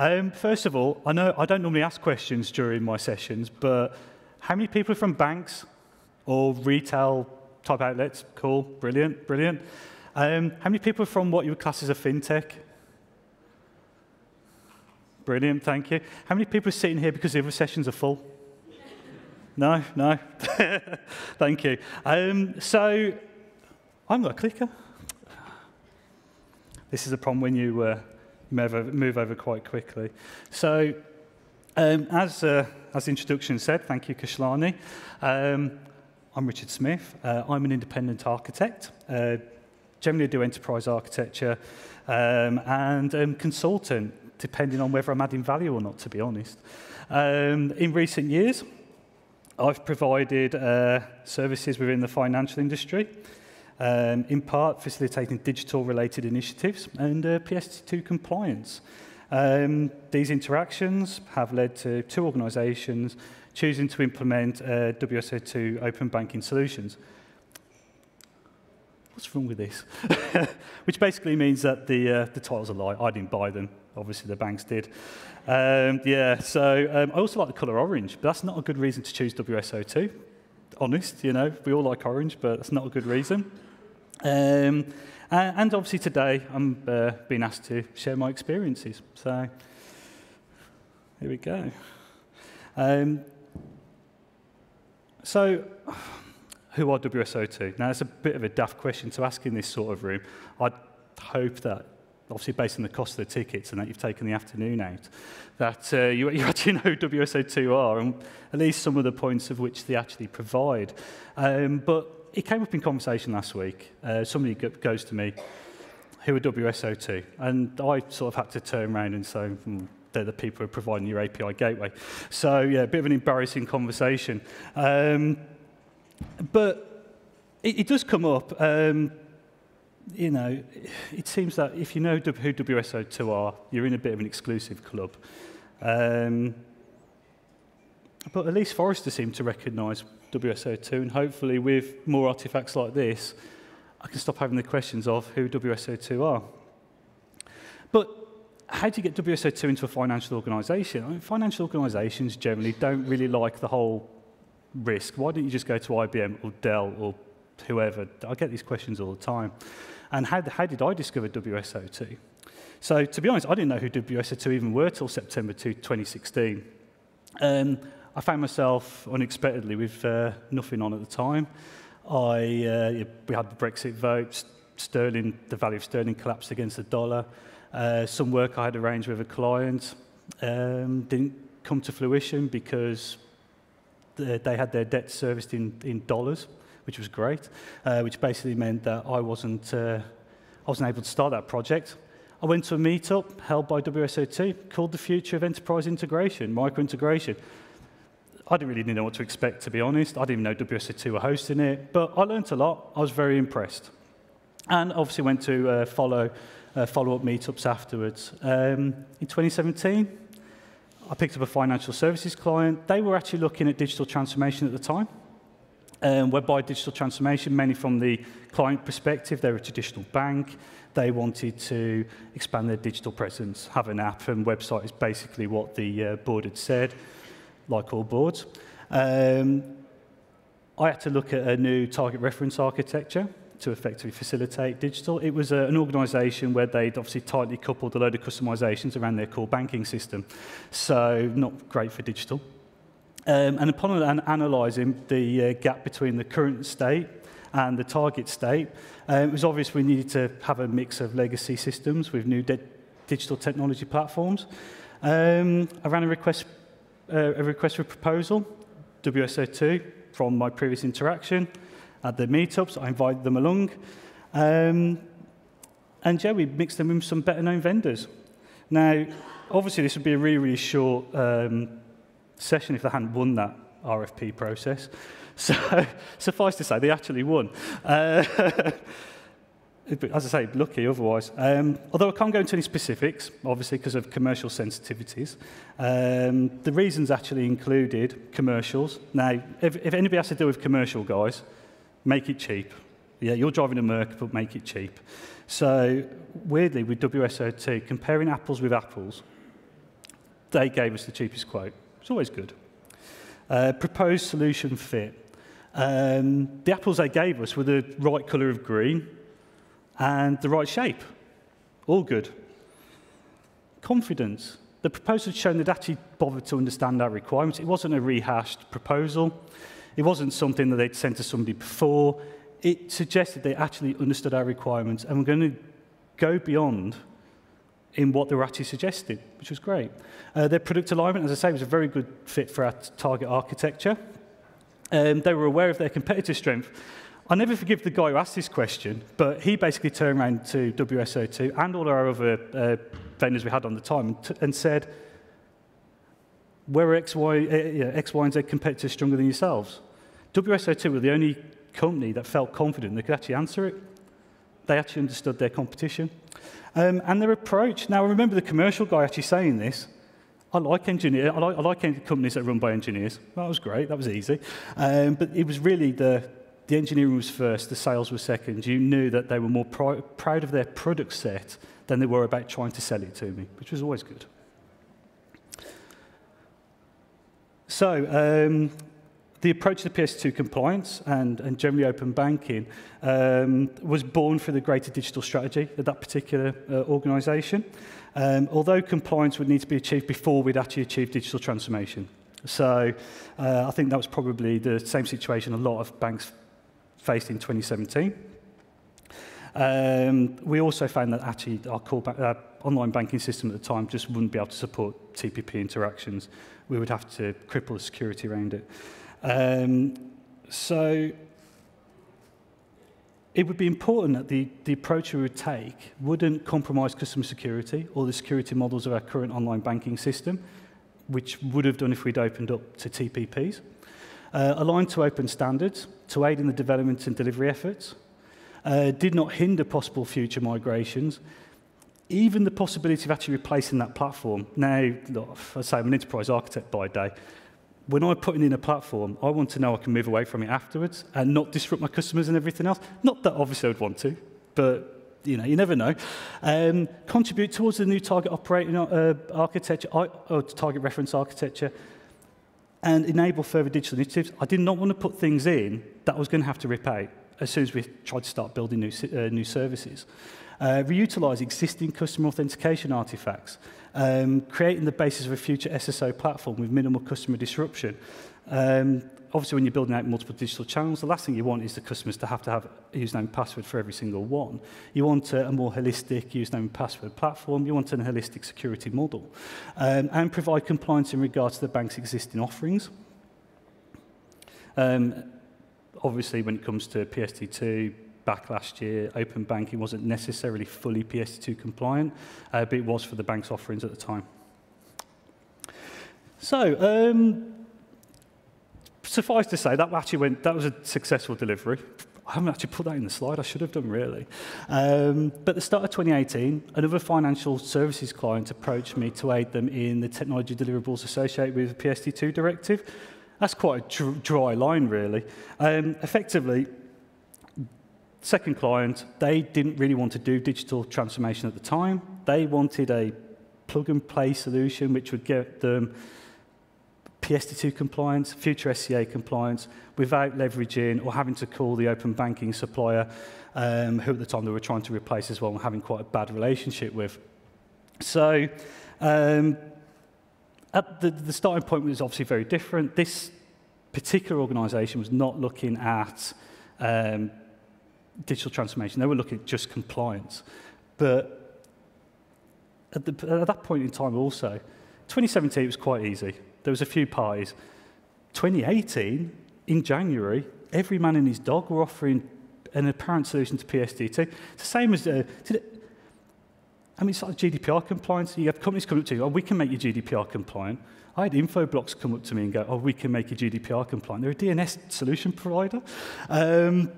Um, first of all, I know I don't normally ask questions during my sessions, but how many people are from banks or retail type outlets? Cool, brilliant, brilliant. Um, how many people are from what you would class as a fintech? Brilliant, thank you. How many people are sitting here because the other sessions are full? No, no. thank you. Um, so, I'm not a clicker. This is a problem when you uh, move over, move over quite quickly. So, um, as, uh, as the introduction said, thank you, Kashlani. Um, I'm Richard Smith. Uh, I'm an independent architect. Uh, generally do enterprise architecture um, and um, consultant, depending on whether I'm adding value or not, to be honest. Um, in recent years, I've provided uh, services within the financial industry, um, in part facilitating digital-related initiatives and uh, PSD2 compliance. Um, these interactions have led to two organisations choosing to implement uh, WSO2 open banking solutions. What's wrong with this? Which basically means that the, uh, the titles are lie. I didn't buy them. Obviously, the banks did. Um, yeah, so um, I also like the colour orange, but that's not a good reason to choose WSO2. Honest, you know, we all like orange, but that's not a good reason. Um, and obviously today I'm uh, being asked to share my experiences. So here we go. Um, so who are WSO2? Now, it's a bit of a daft question to ask in this sort of room. I'd hope that, obviously based on the cost of the tickets and that you've taken the afternoon out, that uh, you, you actually know who WSO2 are and at least some of the points of which they actually provide. Um, but it came up in conversation last week. Uh, somebody goes to me, who are WSO2? And I sort of had to turn around and say, hmm, they're the people who are providing your API gateway. So, yeah, a bit of an embarrassing conversation. Um, but it, it does come up. Um, you know, it seems that if you know who WSO2 are, you're in a bit of an exclusive club. Um, but at least Forrester seemed to recognise WSO2, and hopefully with more artifacts like this, I can stop having the questions of who WSO2 are. But how do you get WSO2 into a financial organisation? I mean, financial organisations generally don't really like the whole risk. Why don't you just go to IBM or Dell or whoever? I get these questions all the time. And how, how did I discover WSO2? So to be honest, I didn't know who WSO2 even were till September 2016. Um, I found myself unexpectedly with uh, nothing on at the time. I, uh, we had the Brexit vote, sterling, the value of sterling collapsed against the dollar. Uh, some work I had arranged with a client um, didn't come to fruition because they had their debt serviced in, in dollars, which was great, uh, which basically meant that I wasn't, uh, I wasn't able to start that project. I went to a meetup held by WSO2 called The Future of Enterprise Integration, Micro-Integration. I didn't really know what to expect, to be honest. I didn't even know WSO2 were hosting it, but I learned a lot. I was very impressed. And obviously went to uh, follow uh, follow-up meetups afterwards. Um, in 2017, I picked up a financial services client. They were actually looking at digital transformation at the time. Um, whereby digital transformation, mainly from the client perspective, they're a traditional bank. They wanted to expand their digital presence, have an app, and website is basically what the uh, board had said like all boards. Um, I had to look at a new target reference architecture to effectively facilitate digital. It was a, an organisation where they'd obviously tightly coupled a load of customisations around their core banking system. So not great for digital. Um, and upon an analysing the uh, gap between the current state and the target state, uh, it was obvious we needed to have a mix of legacy systems with new digital technology platforms. Um, I ran a request uh, a request for proposal, WSO2, from my previous interaction at the meetups. I invited them along. Um, and yeah, we mixed them with some better known vendors. Now, obviously, this would be a really, really short um, session if they hadn't won that RFP process. So, suffice to say, they actually won. Uh, as I say, lucky otherwise. Um, although I can't go into any specifics, obviously, because of commercial sensitivities. Um, the reasons actually included commercials. Now, if, if anybody has to deal with commercial guys, make it cheap. Yeah, you're driving a Merc, but make it cheap. So, weirdly, with WSO2, comparing apples with apples, they gave us the cheapest quote. It's always good. Uh, proposed solution fit. Um, the apples they gave us were the right colour of green and the right shape. All good. Confidence. The proposal shown they'd actually bothered to understand our requirements. It wasn't a rehashed proposal. It wasn't something that they'd sent to somebody before. It suggested they actually understood our requirements and were going to go beyond in what they were actually suggesting, which was great. Uh, their product alignment, as I say, was a very good fit for our target architecture. Um, they were aware of their competitive strength. I'll never forgive the guy who asked this question, but he basically turned around to WSO2 and all our other uh, vendors we had on the time and, and said, where are X, Y, uh, yeah, X, Y, and Z competitors stronger than yourselves? WSO2 were the only company that felt confident they could actually answer it. They actually understood their competition. Um, and their approach. Now, I remember the commercial guy actually saying this. I like engineers. I like, I like companies that are run by engineers. That was great. That was easy. Um, but it was really the, the engineering was first, the sales were second. You knew that they were more pr proud of their product set than they were about trying to sell it to me, which was always good. So, um, the approach to PS2 compliance and, and generally open banking um, was born for the greater digital strategy at that particular uh, organisation, um, although compliance would need to be achieved before we'd actually achieve digital transformation. So uh, I think that was probably the same situation a lot of banks faced in 2017. Um, we also found that actually our uh, online banking system at the time just wouldn't be able to support TPP interactions. We would have to cripple the security around it. Um, so it would be important that the, the approach we would take wouldn't compromise customer security or the security models of our current online banking system, which would have done if we'd opened up to TPPs. uh, aligned to open standards to aid in the development and delivery efforts, uh, did not hinder possible future migrations, even the possibility of actually replacing that platform. Now, look, I say I'm an enterprise architect by day. When I'm putting in a platform, I want to know I can move away from it afterwards and not disrupt my customers and everything else. Not that obviously I'd want to, but you know, you never know. Um, contribute towards the new target operating uh, architecture, or target reference architecture, and enable further digital initiatives. I did not want to put things in that I was going to have to rip out as soon as we tried to start building new, uh, new services. Uh, reutilize existing customer authentication artifacts, um, creating the basis of a future SSO platform with minimal customer disruption, um, obviously, when you're building out multiple digital channels, the last thing you want is the customers to have to have a username and password for every single one. You want a, a more holistic username and password platform. You want a holistic security model. Um, and provide compliance in regards to the bank's existing offerings. Um, obviously, when it comes to PSD2, back last year, open banking wasn't necessarily fully PSD2 compliant, uh, but it was for the bank's offerings at the time. So, um, suffice to say, that actually went, that was a successful delivery. I haven't actually put that in the slide, I should have done really. Um, but at the start of 2018, another financial services client approached me to aid them in the technology deliverables associated with the PSD2 directive. That's quite a dry line, really. Um, effectively, Second client, they didn't really want to do digital transformation at the time. They wanted a plug-and-play solution which would get them PSD2 compliance, future SCA compliance, without leveraging or having to call the open banking supplier, um, who at the time they were trying to replace as well and having quite a bad relationship with. So um, at the, the starting point was obviously very different. This particular organisation was not looking at um, digital transformation. They were looking at just compliance. But at, the, at that point in time also, 2017 it was quite easy. There was a few parties. 2018, in January, every man and his dog were offering an apparent solution to PSD2. It's the same as, uh, it, I mean, it's like GDPR compliance. You have companies come up to you, oh, we can make you GDPR compliant. I had Infoblox come up to me and go, oh, we can make you GDPR compliant. They're a DNS solution provider. Um,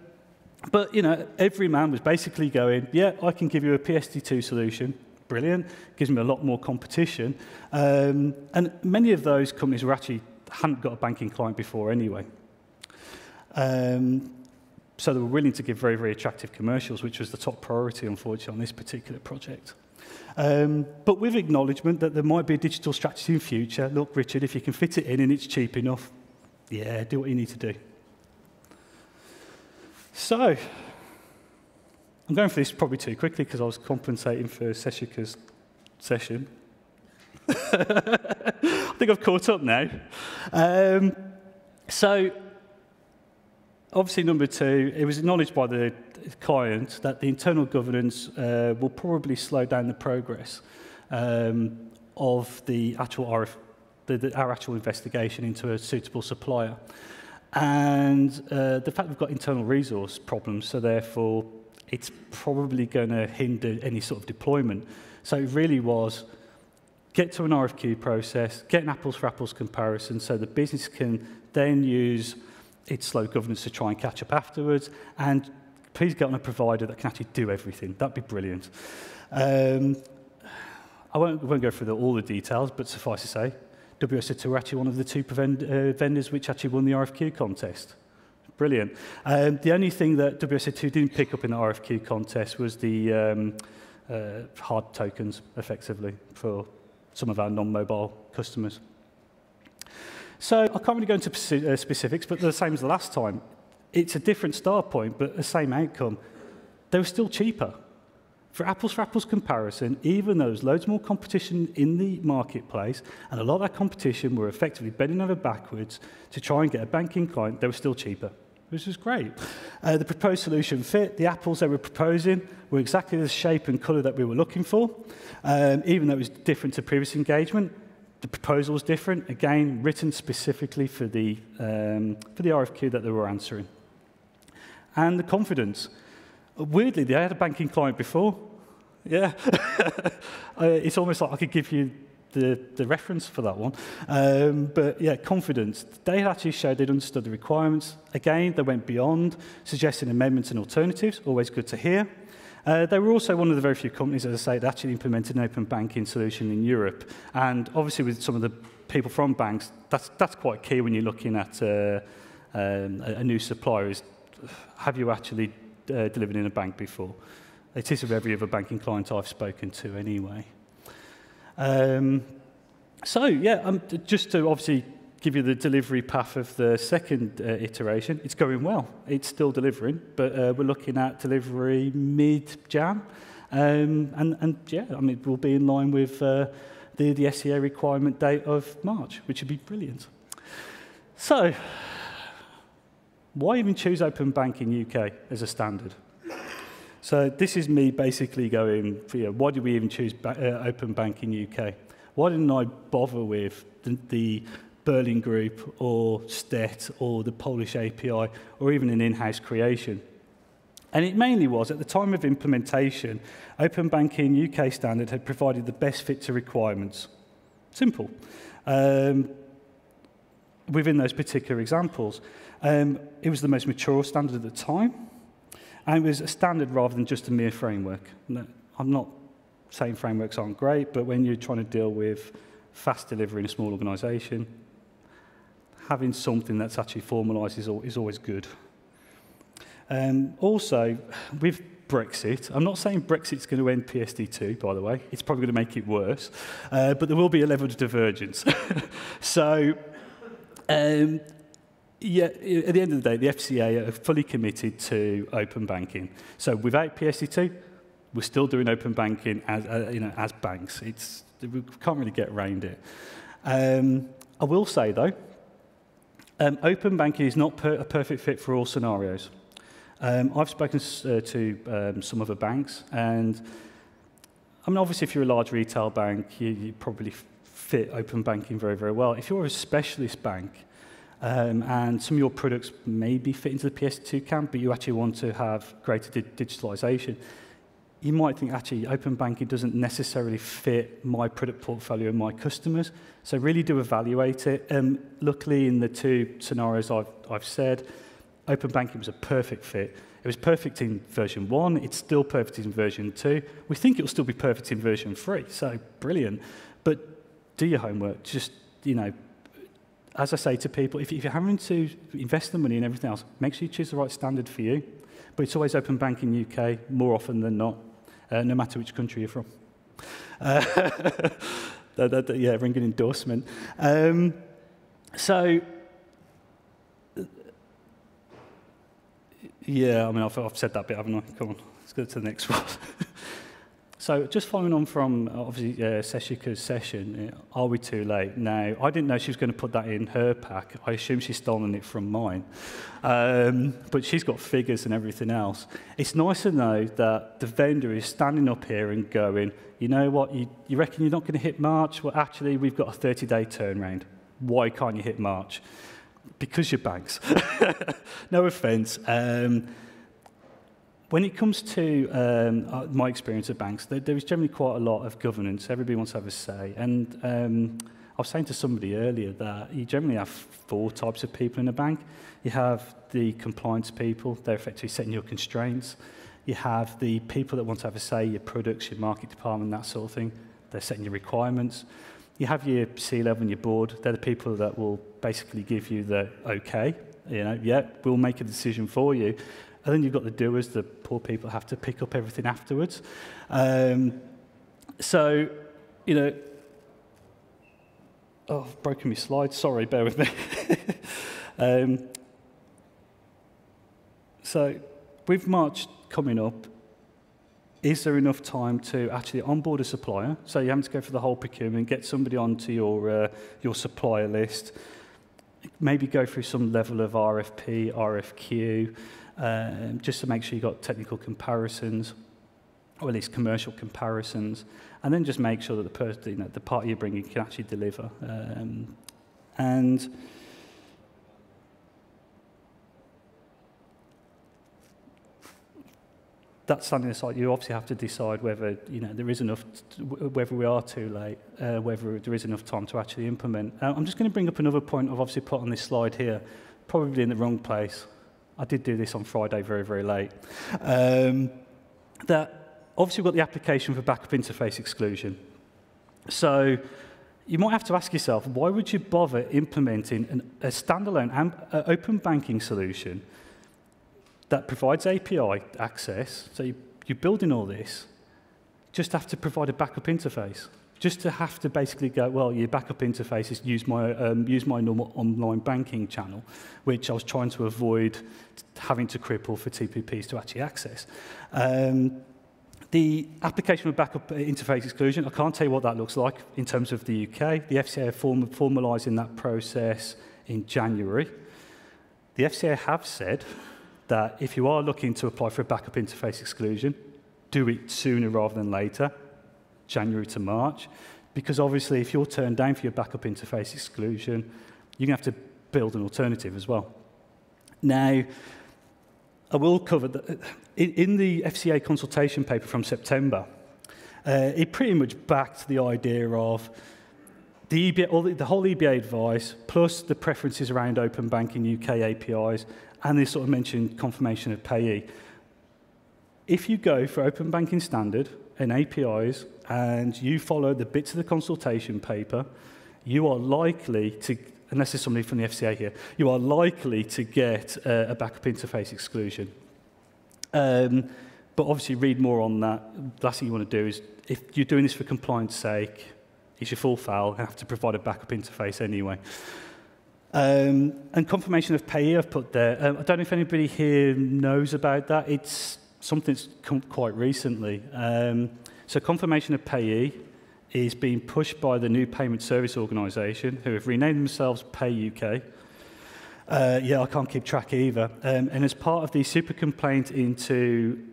but, you know, every man was basically going, yeah, I can give you a PSD2 solution. Brilliant. Gives me a lot more competition. Um, and many of those companies were actually hadn't got a banking client before anyway. Um, so they were willing to give very, very attractive commercials, which was the top priority, unfortunately, on this particular project. Um, but with acknowledgement that there might be a digital strategy in future. Look, Richard, if you can fit it in and it's cheap enough, yeah, do what you need to do. So, I'm going for this probably too quickly because I was compensating for Seshika's session. I think I've caught up now. Um, so, obviously, number two, it was acknowledged by the client that the internal governance uh, will probably slow down the progress um, of the actual RF, the, the, our actual investigation into a suitable supplier. And uh, the fact we've got internal resource problems, so therefore it's probably going to hinder any sort of deployment. So it really was get to an RFQ process, get an apples for apples comparison so the business can then use its slow governance to try and catch up afterwards. And please get on a provider that can actually do everything. That'd be brilliant. Um, I won't, won't go through the, all the details, but suffice to say, WSO2 were actually one of the two uh, vendors which actually won the RFQ contest. Brilliant. Um, the only thing that WSO2 didn't pick up in the RFQ contest was the um, uh, hard tokens, effectively, for some of our non-mobile customers. So I can't really go into uh, specifics, but the same as the last time. It's a different start point, but the same outcome. They were still cheaper. For apples for apples comparison, even though there's loads more competition in the marketplace, and a lot of that competition were effectively bending over backwards to try and get a banking client, they were still cheaper which is great. Uh, the proposed solution fit. The apples they were proposing were exactly the shape and colour that we were looking for, um, even though it was different to previous engagement. The proposal was different, again, written specifically for the, um, for the RFQ that they were answering. And the confidence. Weirdly, they had a banking client before. Yeah. uh, it's almost like I could give you the, the reference for that one. Um, but yeah, confidence. They actually showed they'd understood the requirements. Again, they went beyond, suggesting amendments and alternatives, always good to hear. Uh, they were also one of the very few companies, as I say, that actually implemented an open banking solution in Europe. And obviously with some of the people from banks, that's, that's quite key when you're looking at uh, um, a, new supplier is, have you actually uh, delivered in a bank before? It is with every other banking client I've spoken to anyway. Um, so, yeah, um, just to obviously give you the delivery path of the second uh, iteration, it's going well. It's still delivering, but uh, we're looking at delivery mid-Jan. Um, and, and yeah, I mean, we'll be in line with uh, the, the SEA requirement date of March, which would be brilliant. So, why even choose Open Banking UK as a standard? So this is me basically going, you know, why did we even choose ba uh, Open Banking UK? Why didn't I bother with the, the Berlin Group or STET or the Polish API or even an in-house creation? And it mainly was, at the time of implementation, Open Banking UK standard had provided the best fit to requirements. Simple. Um, within those particular examples. Um, it was the most mature standard at the time. And it was a standard rather than just a mere framework. I'm not saying frameworks aren't great, but when you're trying to deal with fast delivery in a small organization, having something that's actually formalized is, is always good. Um, also, with Brexit. I'm not saying Brexit's going to end PSD2, by the way. It's probably going to make it worse. Uh, but there will be a level of divergence. so um, yeah, at the end of the day, the FCA are fully committed to open banking. So without PSD2, we're still doing open banking as, uh, you know, as banks. It's, we can't really get around it. Um, I will say, though, um, open banking is not per a perfect fit for all scenarios. Um, I've spoken uh, to um, some other banks, and I mean, obviously, if you're a large retail bank, you, you probably fit open banking very, very well. If you're a specialist bank, Um, and some of your products maybe fit into the PS2 camp, but you actually want to have greater di digitalization. You might think, actually, open banking doesn't necessarily fit my product portfolio and my customers. So really do evaluate it. Um, luckily, in the two scenarios I've, I've said, open banking was a perfect fit. It was perfect in version 1, it's still perfect in version 2. We think it'll still be perfect in version 3, so brilliant. But do your homework, just, you know, as I say to people, if, if you're having to invest the money in everything else, make sure you choose the right standard for you. But it's always open bank in UK, more often than not, uh, no matter which country you're from. Uh, that, that, that, yeah, ring an endorsement. Um, so, yeah, I mean, I've, I've said that bit, haven't I? Come on, let's go to the next one. So just following on from uh, obviously uh, Seshika's session, uh, are we too late? Now, I didn't know she was going to put that in her pack. I assume she's stolen it from mine. Um, but she's got figures and everything else. It's nice to know that the vendor is standing up here and going, you know what, you, you reckon you're not going to hit March? Well, actually, we've got a 30-day turnaround. Why can't you hit March? Because you're banks. no offence. Um, when it comes to um, uh, my experience at banks, there, there is generally quite a lot of governance. Everybody wants to have a say. And um, I was saying to somebody earlier that you generally have four types of people in a bank. You have the compliance people, they're effectively setting your constraints. You have the people that want to have a say, your products, your market department, that sort of thing. They're setting your requirements. You have your C-level and your board. They're the people that will basically give you the okay, you know, yeah, we'll make a decision for you. And then you've got the doers, the poor people have to pick up everything afterwards. Um, so, you know, oh, I've broken my slide. Sorry, bear with me. um, so, with March coming up, is there enough time to actually onboard a supplier? So you have to go for the whole procurement, get somebody onto your, uh, your supplier list, maybe go through some level of RFP, RFQ, um, just to make sure you've got technical comparisons, or at least commercial comparisons, and then just make sure that the, person, you know, the party you're bringing can actually deliver. Um, and that standing aside, you obviously have to decide whether you know there is enough, whether we are too late, uh, whether there is enough time to actually implement. Uh, I'm just going to bring up another point I've obviously put on this slide here, probably in the wrong place. I did do this on Friday very, very late. Um, that obviously we've got the application for backup interface exclusion. So you might have to ask yourself, why would you bother implementing an, a standalone uh, open banking solution that provides API access? So you, you're building all this, just have to provide a backup interface just to have to basically go, well, your backup interface is use my, um, use my normal online banking channel, which I was trying to avoid having to cripple for TPPs to actually access. Um, the application of backup interface exclusion, I can't tell you what that looks like in terms of the UK. The FCA form formalising that process in January. The FCA have said that if you are looking to apply for a backup interface exclusion, do it sooner rather than later. January to March, because obviously if you're turned down for your backup interface exclusion, you're going to have to build an alternative as well. Now, I will cover that in the FCA consultation paper from September, uh, it pretty much backed the idea of the, EBA, the, the whole EBA advice, plus the preferences around open banking UK APIs, and this sort of mentioned confirmation of payee. If you go for open banking standard and APIs and you follow the bits of the consultation paper, you are likely to, unless there's somebody from the FCA here, you are likely to get a backup interface exclusion. Um, but obviously read more on that. The last thing you want to do is, if you're doing this for compliance sake, it's your full foul, you have to provide a backup interface anyway. Um, and confirmation of payee I've put there. Um, I don't know if anybody here knows about that. It's something that's come quite recently. Um, so confirmation of payee is being pushed by the new payment service organisation, who have renamed themselves Pay UK. Uh, yeah, I can't keep track either. Um, and as part of the super complaint into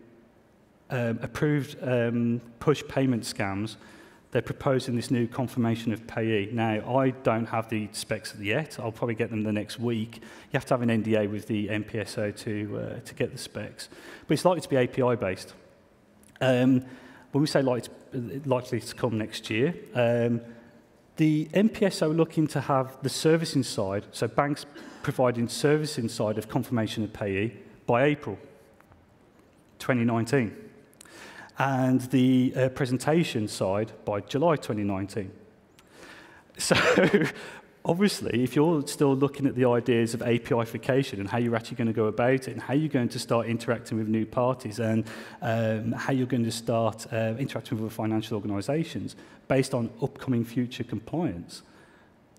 um, approved um, push payment scams, they're proposing this new confirmation of payee. Now, I don't have the specs yet. I'll probably get them the next week. You have to have an NDA with the NPSO to, uh, to get the specs. But it's likely to be API-based. Um, When we say likely, likely to come next year, um, the MPS are looking to have the servicing side, so banks providing servicing side of confirmation of payee by April 2019, and the uh, presentation side by July 2019. So obviously, if you're still looking at the ideas of APIfication and how you're actually going to go about it and how you're going to start interacting with new parties and um, how you're going to start uh, interacting with financial organisations based on upcoming future compliance,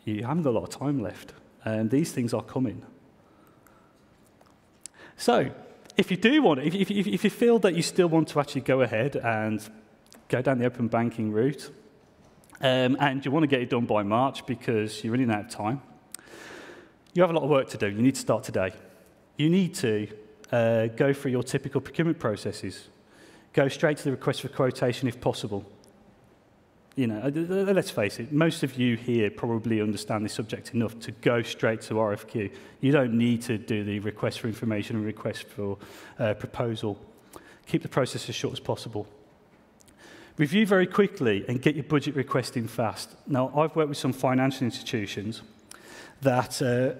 you haven't got a lot of time left. Um, these things are coming. So, if you do want, if, if, if you feel that you still want to actually go ahead and go down the open banking route, Um, and you want to get it done by March because you're running out of time. You have a lot of work to do. You need to start today. You need to uh, go through your typical procurement processes. Go straight to the request for quotation if possible. You know, let's face it, most of you here probably understand this subject enough to go straight to RFQ. You don't need to do the request for information and request for uh, proposal. Keep the process as short as possible. Review very quickly and get your budget request in fast. Now, I've worked with some financial institutions that, uh,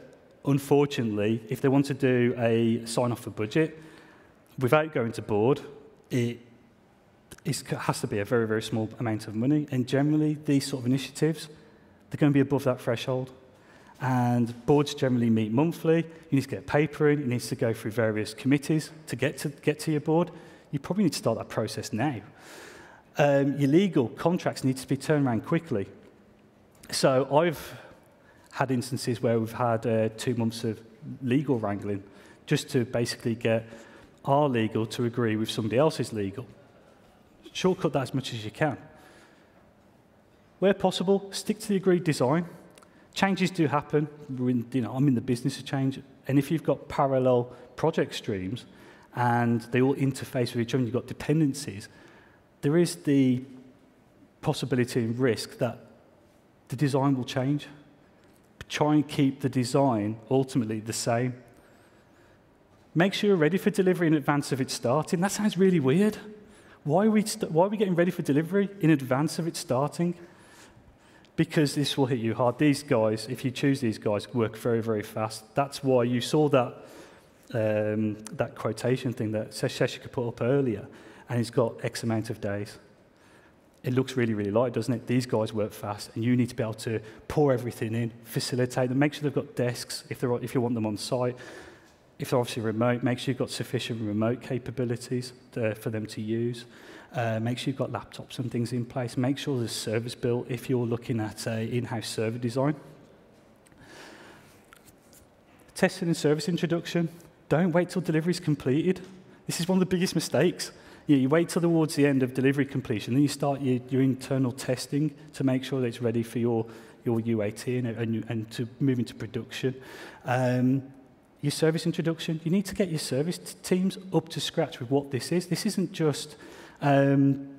unfortunately, if they want to do a sign off for budget without going to board, it has to be a very, very small amount of money. And generally, these sort of initiatives, they're going to be above that threshold. And boards generally meet monthly. You need to get paper in. You need to go through various committees to get to, get to your board. You probably need to start that process now um, your legal contracts need to be turned around quickly. So I've had instances where we've had uh, two months of legal wrangling just to basically get our legal to agree with somebody else's legal. Shortcut that as much as you can. Where possible, stick to the agreed design. Changes do happen. In, you know, I'm in the business of change. And if you've got parallel project streams and they all interface with each other, and you've got dependencies, there is the possibility and risk that the design will change. Try and keep the design ultimately the same. Make sure you're ready for delivery in advance of it starting. That sounds really weird. Why are we, why are we getting ready for delivery in advance of it starting? Because this will hit you hard. These guys, if you choose these guys, work very, very fast. That's why you saw that, um, that quotation thing that Seshika put up earlier and it's got X amount of days. It looks really, really light, doesn't it? These guys work fast, and you need to be able to pour everything in, facilitate them, make sure they've got desks if, they're, if you want them on site. If they're obviously remote, make sure you've got sufficient remote capabilities to, for them to use. Uh, make sure you've got laptops and things in place. Make sure there's service built if you're looking at a in-house server design. Testing and service introduction. Don't wait till delivery is completed. This is one of the biggest mistakes. you, know, you wait till towards the end of delivery completion, then you start your, your internal testing to make sure that it's ready for your, your UAT and, and, and to move into production. Um, your service introduction, you need to get your service teams up to scratch with what this is. This isn't just, um,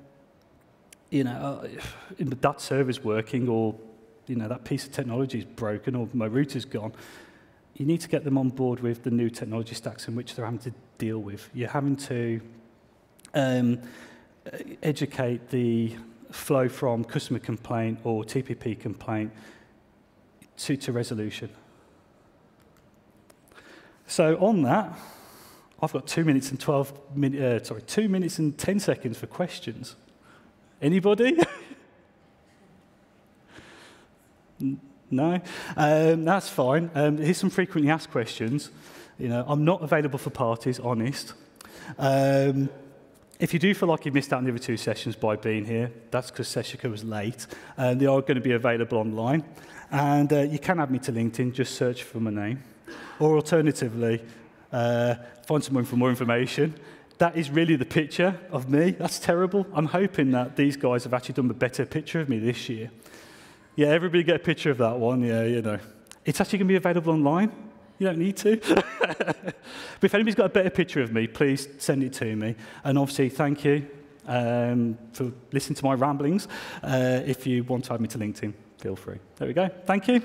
you know, uh, that server's working or, you know, that piece of technology is broken or my router's gone. You need to get them on board with the new technology stacks in which they're having to deal with. You're having to um, educate the flow from customer complaint or TPP complaint to, to resolution. So on that, I've got two minutes and 12 min uh, sorry, two minutes and 10 seconds for questions. Anybody? no? Um, that's fine. Um, here's some frequently asked questions. You know, I'm not available for parties, honest. Um, if you do feel like you've missed out on the other two sessions by being here, that's because Seshika was late. And they are going to be available online. And uh, you can add me to LinkedIn, just search for my name. Or alternatively, uh, find someone for more information. That is really the picture of me. That's terrible. I'm hoping that these guys have actually done a better picture of me this year. Yeah, everybody get a picture of that one. Yeah, you know. It's actually going to be available online. You don't need to. but if anybody's got a better picture of me, please send it to me. And obviously, thank you um, for listening to my ramblings. Uh, if you want to add me to LinkedIn, feel free. There we go. Thank you.